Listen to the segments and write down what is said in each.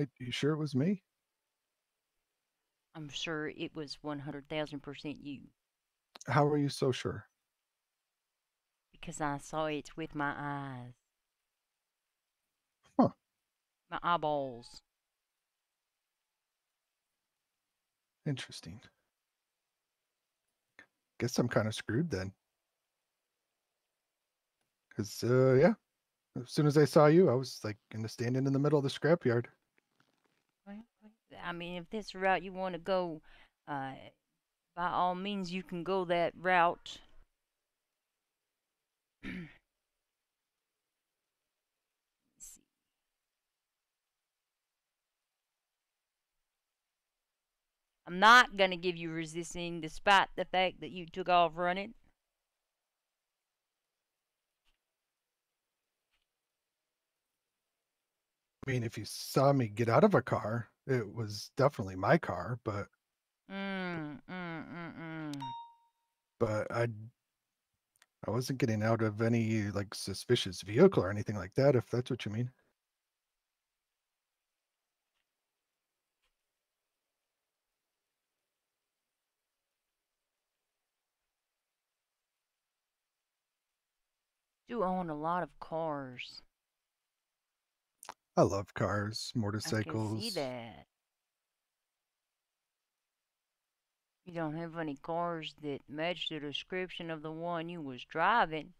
Are you sure it was me? I'm sure it was 100,000% you How are you so sure? because I saw it with my eyes. Huh. My eyeballs. Interesting. Guess I'm kind of screwed then. Because, uh, yeah, as soon as I saw you, I was like in the standing in the middle of the scrapyard. I mean, if this route you want to go, uh, by all means, you can go that route. I'm not going to give you resisting despite the fact that you took off running. I mean, if you saw me get out of a car, it was definitely my car, but Mm, mm, mm, mm. but I I wasn't getting out of any like suspicious vehicle or anything like that, if that's what you mean. Do own a lot of cars. I love cars, I can see motorcycles. that. You don't have any cars that match the description of the one you was driving.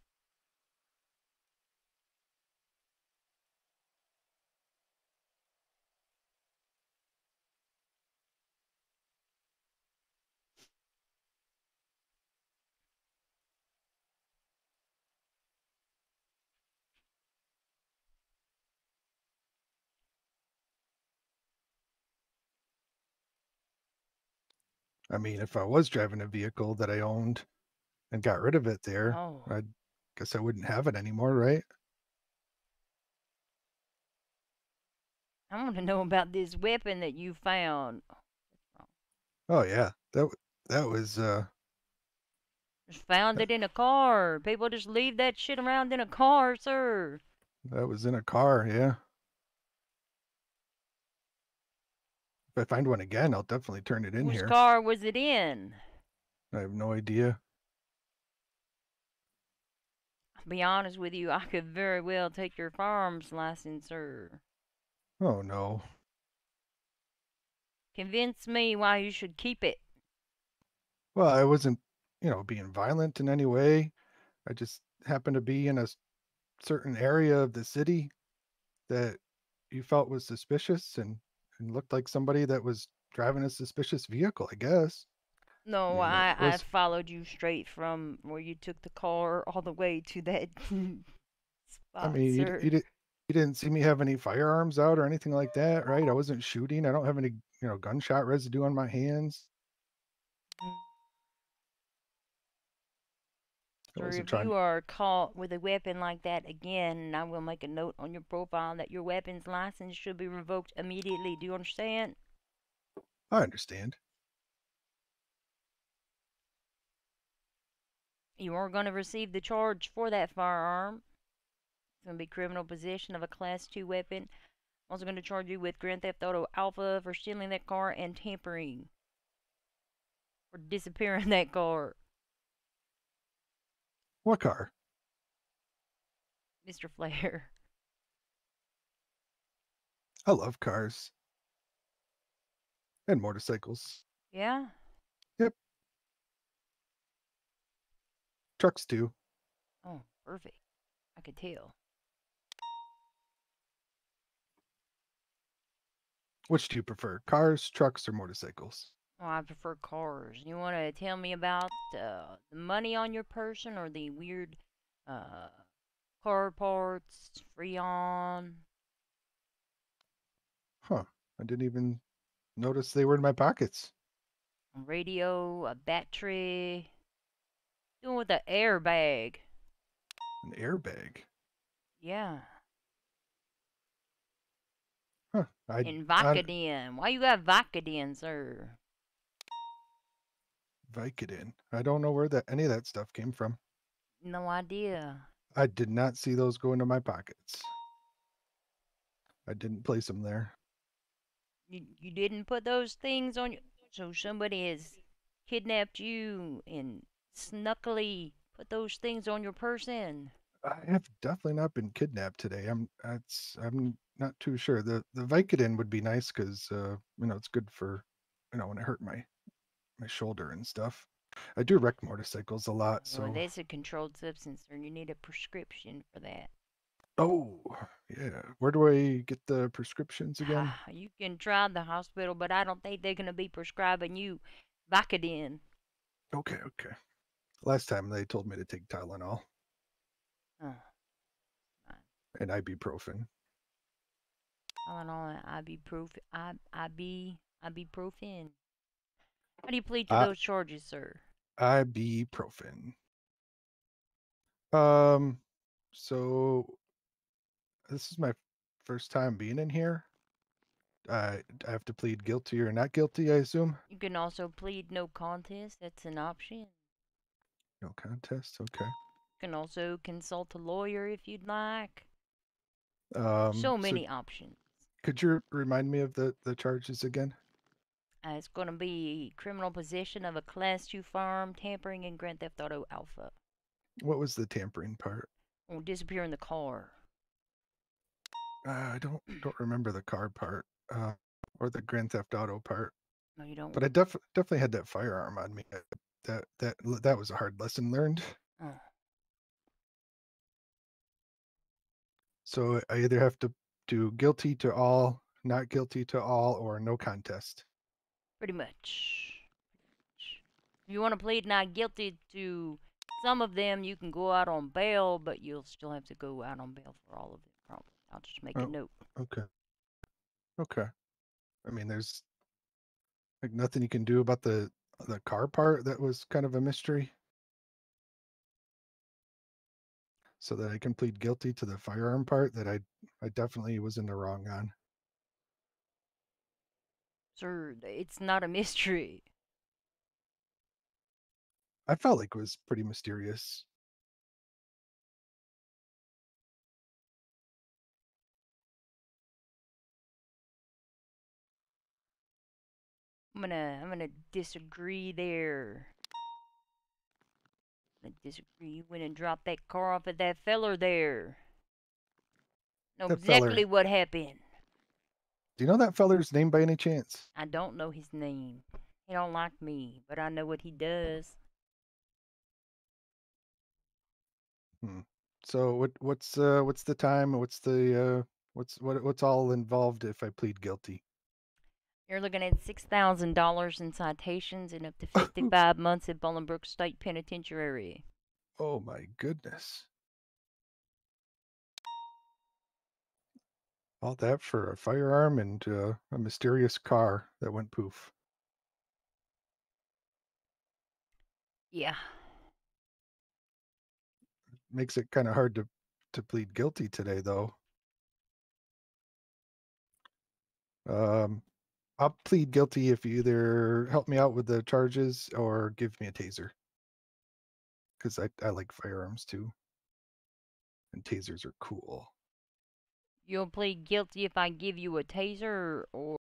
I mean, if I was driving a vehicle that I owned and got rid of it there, Oh, I guess I wouldn't have it anymore, right? I want to know about this weapon that you found. Oh yeah, that w- that was uh Just found it in a car. People just leave that shit around in a car, sir. that was in a car, yeah. If I find one again, I'll definitely turn it in Whose here. car was it in? I have no idea. I'll be honest with you, I could very well take your farm's license, sir. Oh no. Convince me why you should keep it. Well, I wasn't, you know, being violent in any way. I just happened to be in a certain area of the city that you felt was suspicious and, and looked like somebody that was driving a suspicious vehicle, I guess. No, mean, it I, I followed you straight from where you took the car all the way to that spot, I mean, you, you, did, you didn't see me have any firearms out or anything like that, right? I wasn't shooting. I don't have any, you know, gunshot residue on my hands. I Sir, wasn't if you are caught with a weapon like that again, I will make a note on your profile that your weapons license should be revoked immediately. Do you understand? I understand. You are going to receive the charge for that firearm. It's going to be criminal possession of a Class 2 weapon. I'm also going to charge you with Grand Theft Auto Alpha for stealing that car and tampering. For disappearing that car. What car? Mr. Flair. I love cars and motorcycles. Yeah? Yep. Trucks too. Oh, perfect. I could tell. Which do you prefer? Cars, trucks, or motorcycles? Oh, I prefer cars. You want to tell me about uh, the money on your person or the weird uh, car parts, Freon? Huh. I didn't even notice they were in my pockets. a radio, a battery. Doing with the airbag. An airbag. Yeah. Huh. I and I- Why you got Vicodin, sir? Vicodin. I don't know where that any of that stuff came from. No idea. I did not see those go into my pockets. I didn't place them there. You, you didn't put those things on you. So somebody has kidnapped you and snuckily put those things on your person. I have definitely not been kidnapped today. I'm that's I'm not too sure. The the Vicodin would be nice because uh, you know it's good for you know when I hurt my my shoulder and stuff. I do wreck motorcycles a lot, so Well, that's a controlled substance, sir. You need a prescription for that. oh yeah. Where do I get the prescriptions again? you can try the hospital, but I don't think they're gonna be prescribing you Vicodin. Okay, okay. Last time they told me to take Tylenol Uh, and ibuprofen. Tylenol and ibuprofen. I, IB, ibuprofen. How do you plead to Uh, those charges, sir? Ibuprofen. Um, so this is my first time being in here. I I have to plead guilty or not guilty, I assume. You can also plead no contest. That's an option. No contest. Okay. You can also consult a lawyer if you'd like. Um, so many options. Could you remind me of the the charges again? Uh, it's going to be criminal possession of a Class 2 firearm, tampering, and Grand Theft Auto Alpha. What was the tampering part? Or disappear in the car. Uh, I don't don't remember the car part, uh, or the Grand Theft Auto part. No, you don't. But I def- definitely had that firearm on me. That that that was a hard lesson learned. Oh. So I either have to do guilty to all, not guilty to all, or no contest. Pretty much. If you want to plead not guilty to some of them, you can go out on bail, but you'll still have to go out on bail for all of them, probably. I'll just make Oh. a note. Okay. Okay. I mean, there's like nothing you can do about the the car part that was kind of a mystery. So that I can plead guilty to the firearm part that I I definitely was in the wrong on. Sir, it's not a mystery. I felt like it was pretty mysterious. I'm gonna I'm gonna disagree there. I disagree. You went and dropped that car off at that feller there. Know That feller- exactly what happened. Do you know that feller's name by any chance? I don't know his name. He don't like me, but I know what he does. So what what's uh what's the time? What's the uh what's what what's all involved if I plead guilty? You're looking at six thousand dollars in citations and up to fifty-five months at Bolingbroke State Penitentiary. Oh my goodness. All that for a firearm and uh, a mysterious car that went poof. Yeah. Makes it kind of hard to to plead guilty today though. Um I'll plead guilty if you either help me out with the charges or give me a taser. Cuz I I like firearms too. And tasers are cool. You'll plead guilty if I give you a taser or